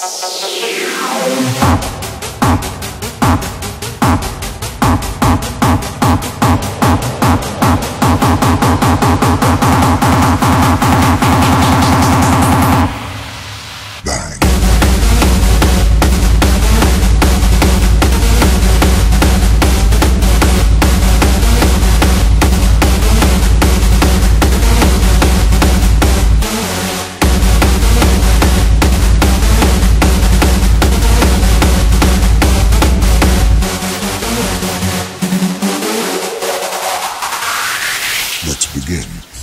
Bang. Let's begin.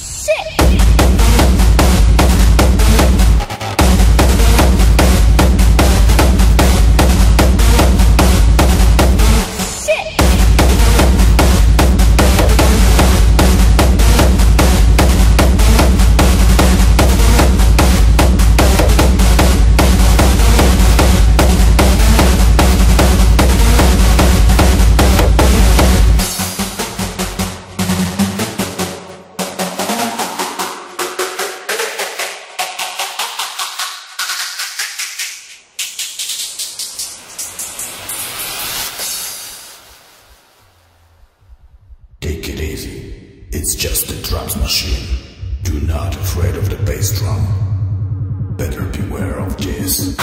It's just a drums machine. Do not afraid of the bass drum. Better beware of this.